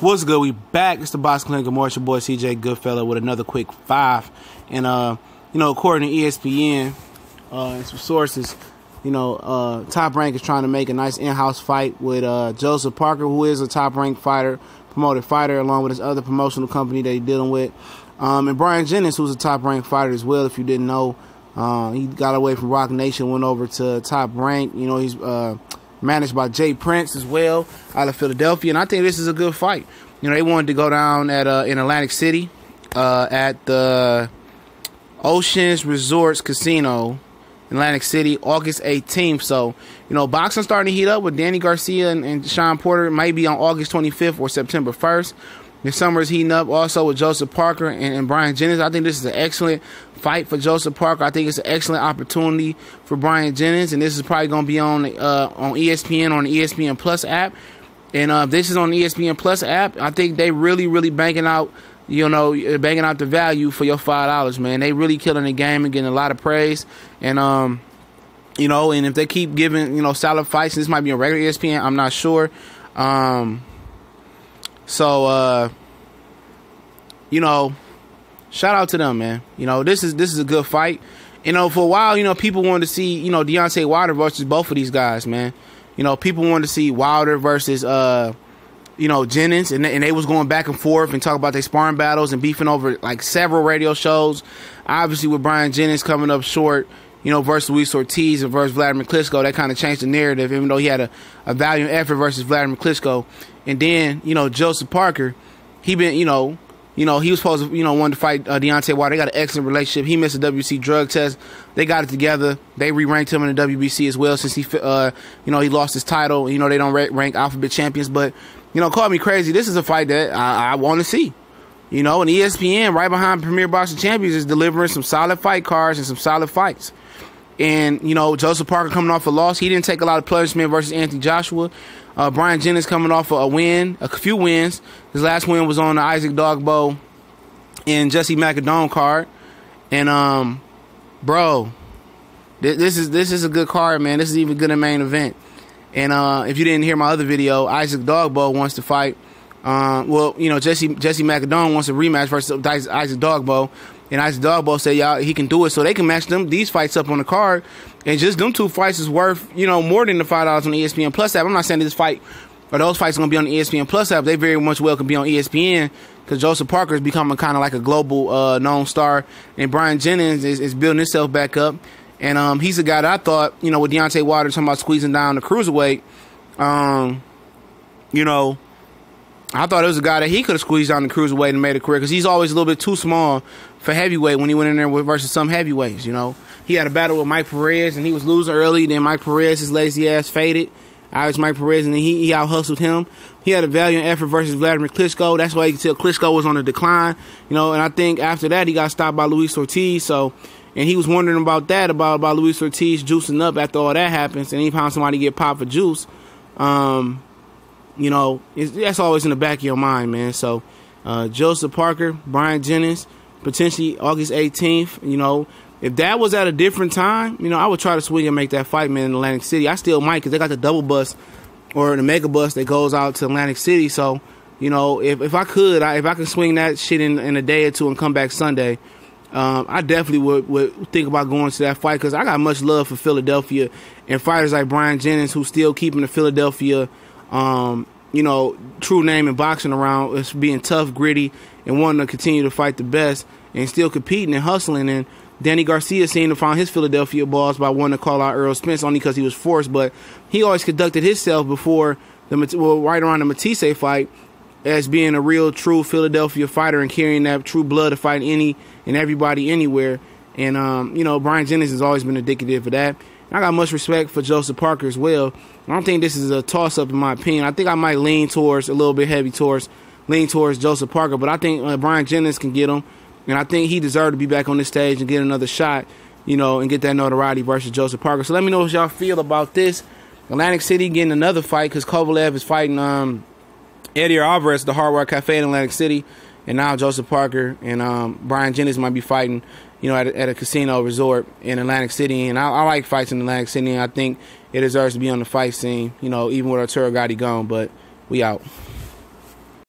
What's good? We back. It's the Box Clinic your boy CJ Goodfellow with another quick five. And uh, you know, according to ESPN uh, and some sources, you know, uh, Top Rank is trying to make a nice in-house fight with uh, Joseph Parker, who is a top ranked fighter, promoted fighter, along with his other promotional company that he's dealing with. Um, and Bryant Jennings, who's a top ranked fighter as well, if you didn't know. Uh, he got away from Roc Nation, went over to Top Rank. You know, he's uh, managed by Jay Prince as well out of Philadelphia. And I think this is a good fight. You know, they wanted to go down at uh, in Atlantic City uh, at the Oceans Resorts Casino, Atlantic City, August 18th. So, you know, boxing starting to heat up with Danny Garcia and, and Shawn Porter. It might be on August 25th or September 1st. The summer is heating up also with Joseph Parker and, and Bryant Jennings. I think this is an excellent fight for Joseph Parker. I think it's an excellent opportunity for Bryant Jennings, and this is probably going to be on uh, on ESPN on the ESPN Plus app. And uh, this is on the ESPN Plus app. I think they really, really banking out, you know, banking out the value for your five dollars, man. They really killing the game and getting a lot of praise. And um, you know, and if they keep giving, you know, solid fights, this might be a regular ESPN. I'm not sure. Um, so uh, you know, shout out to them, man. You know, this is this is a good fight. You know, for a while, you know, people wanted to see, you know, Deontay Wilder versus both of these guys, man. You know, people wanted to see Wilder versus uh you know Jennings, and they, and they was going back and forth and talk about their sparring battles and beefing over like several radio shows. Obviously, with Bryant Jennings coming up short, you know, versus Luis Ortiz and versus Vladimir Klitschko, that kind of changed the narrative. Even though he had a, a valiant effort versus Vladimir Klitschko, and then you know Joseph Parker, he been you know you know, he was supposed to, you know, want to fight uh, Deontay Wilder. They got an excellent relationship. He missed a WBC drug test. They got it together. They re-ranked him in the WBC as well since he, uh, you know, he lost his title. You know, they don't rank alphabet champions, but you know, call me crazy. This is a fight that I, I want to see. You know, and ESPN right behind Premier Boxing Champions is delivering some solid fight cards and some solid fights. And you know, Joseph Parker coming off a loss, he didn't take a lot of punishment versus Anthony Joshua. Uh, Bryant Jennings coming off a win, a few wins. His last win was on the Isaac Dogboe and Jessie Magdaleno card. And um, bro, th- this is this is a good card, man. This is even good in main event. And uh, if you didn't hear my other video, Isaac Dogboe wants to fight. Uh, well, you know Jesse Jessie Magdaleno wants a rematch versus Isaac Dogboe, and Isaac Dogboe said y'all he can do it, so they can match them these fights up on the card, and just them two fights is worth you know more than the five dollars on the ESPN Plus app. I'm not saying this fight or those fights are gonna be on the ESPN Plus app. They very much well can be on ESPN because Joseph Parker is becoming kind of like a global uh, known star, and Bryant Jennings is, is building himself back up. And um, he's a guy that I thought, you know, with Deontay Wilder talking about squeezing down the cruiserweight, um, you know, I thought it was a guy that he could have squeezed down the cruiserweight and made a career because he's always a little bit too small for heavyweight when he went in there with, versus some heavyweights. You know, he had a battle with Mike Perez and he was losing early. Then Mike Perez, his lazy ass, faded. I was Mike Perez and he, he out hustled him. He had a valiant effort versus Vladimir Klitschko. That's why you can tell Klitschko was on the decline. You know, and I think after that he got stopped by Luis Ortiz. So, and he was wondering about that about about Luis Ortiz juicing up after all that happens, and he found somebody to get popped for juice. Um, you know, that's always in the back of your mind, man. So, uh, Joseph Parker, Bryant Jennings, potentially August 18th. You know, if that was at a different time, you know, I would try to swing and make that fight, man, in Atlantic City. I still might because they got the double bus or the mega bus that goes out to Atlantic City. So, you know, if, if I could, I, if I could swing that shit in, in a day or two and come back Sunday, um, I definitely would, would think about going to that fight because I got much love for Philadelphia and fighters like Bryant Jennings who still keeping the Philadelphia um, you know, true name in boxing around is being tough, gritty, and wanting to continue to fight the best and still competing and hustling. And Danny Garcia seemed to find his Philadelphia balls by wanting to call out Errol Spence only because he was forced, but he always conducted himself before the well, right around the Matthysse fight as being a real, true Philadelphia fighter and carrying that true blood to fight any and everybody anywhere. And um, you know, Bryant Jennings has always been indicative of that. I got much respect for Joseph Parker as well. I don't think this is a toss up in my opinion. I think I might lean towards a little bit heavy towards lean towards Joseph Parker, but I think uh, Bryant Jennings can get him, and I think he deserved to be back on this stage and get another shot, you know, and get that notoriety versus Joseph Parker. So let me know what y'all feel about this. Atlantic City getting another fight because Kovalev is fighting um, Eddie Alvarez, the Hard Rock Cafe in Atlantic City, and now Joseph Parker and um, Bryant Jennings might be fighting you know, at a, at a casino resort in Atlantic City. And I, I, like fights in Atlantic City. And I think it deserves to be on the fight scene, you know, even with Arturo Gatti gone. But we out.